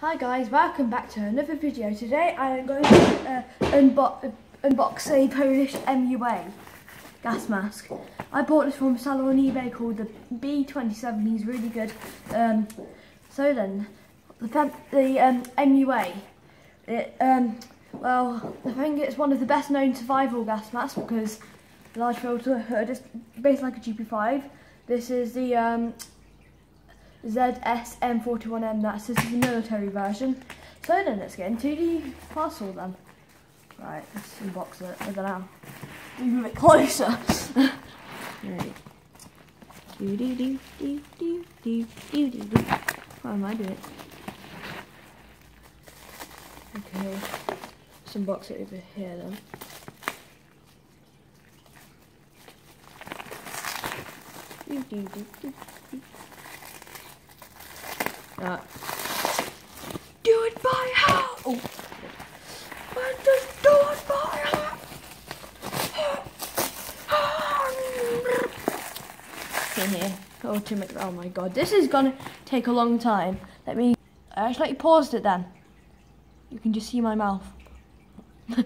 Hi guys, welcome back to another video. Today I am going to uh, unbo unbox a Polish MUA gas mask. I bought this from a seller on eBay called the B27. He's really good. Um, so then, the, the um, MUA, it, um, well, I think it's one of the best known survival gas masks because large filter, uh, just based like a GP5. This is the um, ZSM41M, that's this is the military version. So then let's get into the parcel then. Right, let's unbox it. I don't know. Move a bit closer. right. Do do do do do do do do do. How am I doing? it? Okay. Let's unbox it over here then. Do do do do do. Uh, do it by how? Oh. But just do it by how? In here. Oh, to make, oh my god, this is gonna take a long time. Let me, I actually paused it then. You can just see my mouth.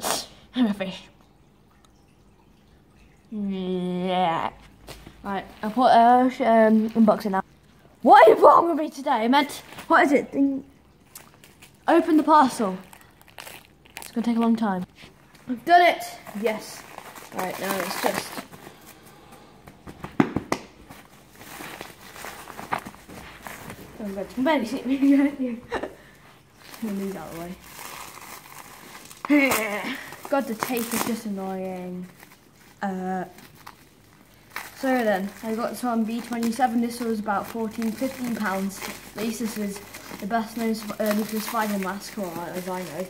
I'm a fish. Yeah. Right, I'll put uh, um, unboxing now. What is wrong with me today? I meant, what is it? Open the parcel. It's gonna take a long time. I've done it! Yes. All right, now it's just... You can barely see move out of god, the tape is just annoying. Uh, so then, I got this one B27. This was about 14, 15 pounds. At least this is the best known uh, nuclear spider mask, or as I know.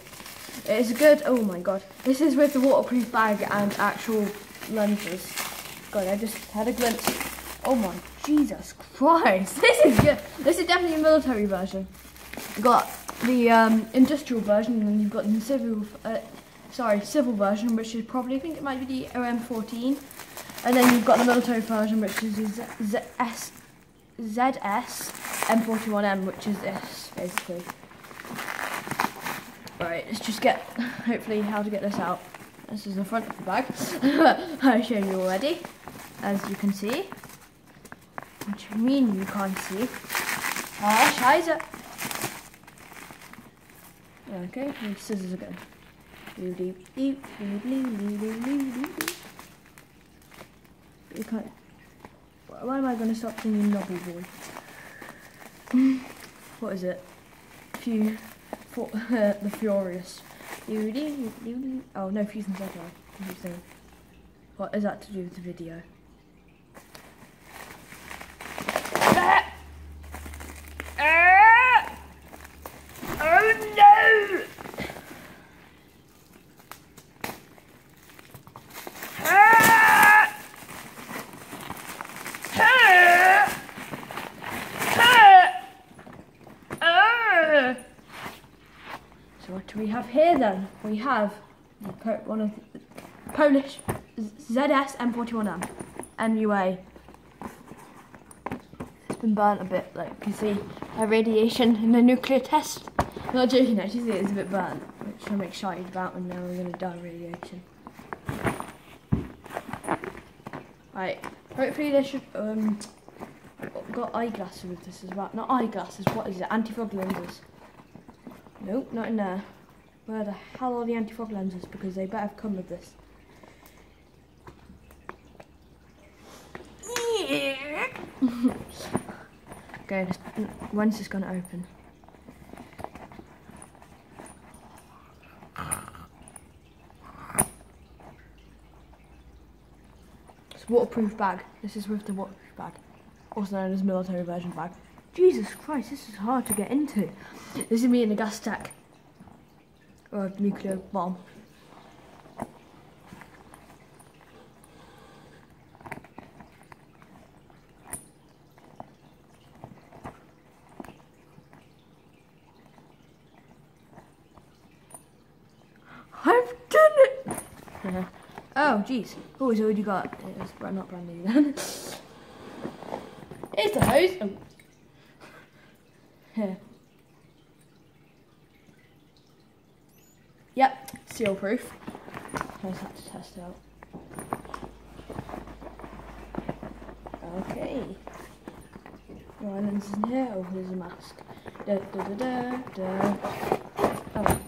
It's good. Oh my god. This is with the waterproof bag and actual lenses. God, I just had a glimpse. Oh my Jesus Christ. This is good. This is definitely a military version. You got the um, industrial version, and you've got the civil, uh, sorry, civil version, which is probably, I think it might be the OM14. And then you've got the military version, which is the ZS, ZS M41M, which is this, basically. Right, let's just get, hopefully, how to get this out. This is the front of the bag. I showed you already, as you can see. Do you mean you can't see? Ah, scheiße. Okay, scissors are You can't. Why am I going to stop singing Nobby Boy? what is it? Few. For, uh, the Furious. Oh no, and Satellite. What is that to do with the video? So what do we have here then? We have one of the Polish ZS M41M MUA. It's been burnt a bit, like you see, a radiation in a nuclear test. I'm not joking, actually, it's a bit burnt, which I'm excited about, and now we're going to die radiation. Right, hopefully they should, um, got eyeglasses with this as well. Not eyeglasses, what is it? Anti-fog lenses. Nope, not in there. Where the hell are the anti-fog lenses? Because they better have come with this. okay, when's this going to open? It's waterproof bag. This is with the waterproof bag. Also known as military version bag. Jesus Christ, this is hard to get into. This is me in a gas stack. A nuclear bomb. I've done it! oh, jeez. Oh, he's already got. It's not brand new then. It's a hose. Oh. Here. Yep, seal proof. I just have to test it out. Okay. Is in here. Oh, there's a mask. Da, da, da, da. Oh.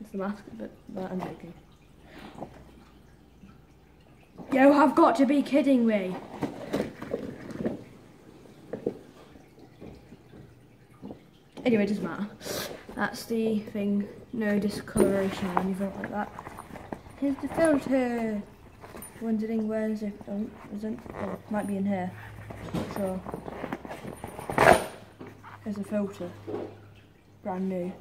It's the mask, but, but I'm joking. You have got to be kidding me. Anyway, it doesn't matter. That's the thing, no discoloration or anything like that. Here's the filter. Wondering where is it? Oh, isn't? Oh, might be in here. Not sure. There's a filter. Brand new. Is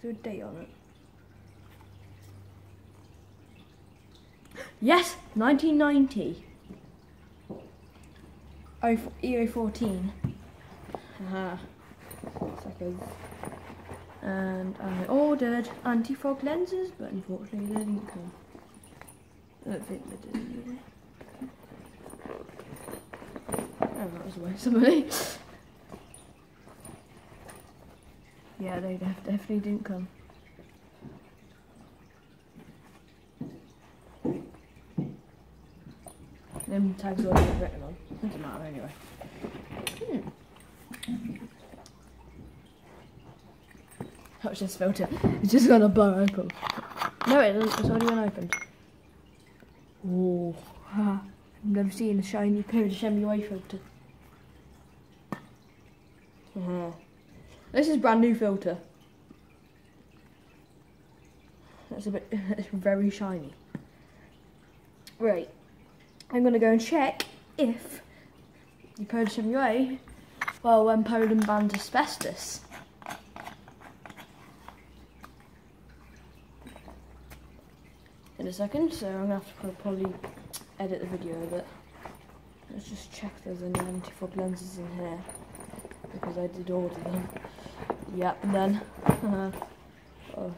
there a date on it? Yes, 1990. Oh, EO14. Haha. Uh-huh. And I ordered anti-fog lenses, but unfortunately they didn't come. I don't think they did really. Oh, that was a waste of money. yeah, they def definitely didn't come. Them tags already written on. Doesn't matter anyway. Hmm. Watch this filter. It's just gonna blow open. No, it isn't. It's already been opened. Oh, I've never seen a shiny Purge MUA filter. Uh -huh. This is brand new filter. That's a bit, it's very shiny. Right, I'm gonna go and check if the Polish MUA, well, when Poland banned asbestos. In a second, so I'm gonna have to probably edit the video a bit. Let's just check there's any anti-fog lenses in here because I did order them. Yep, and then oh,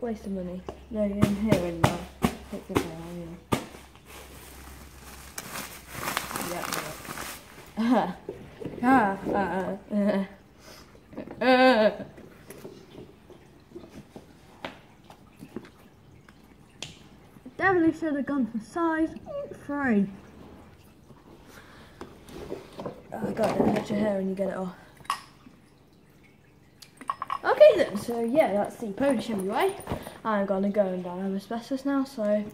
waste of money. No, you're in here anymore. Take this out, yeah. Yep, yep. ah, ah, uh, uh. Definitely should have gone for size three. Oh, got it, get your hair and you get it off. Okay then, so yeah, that's the Polish MUA. I'm gonna go and buy asbestos now, so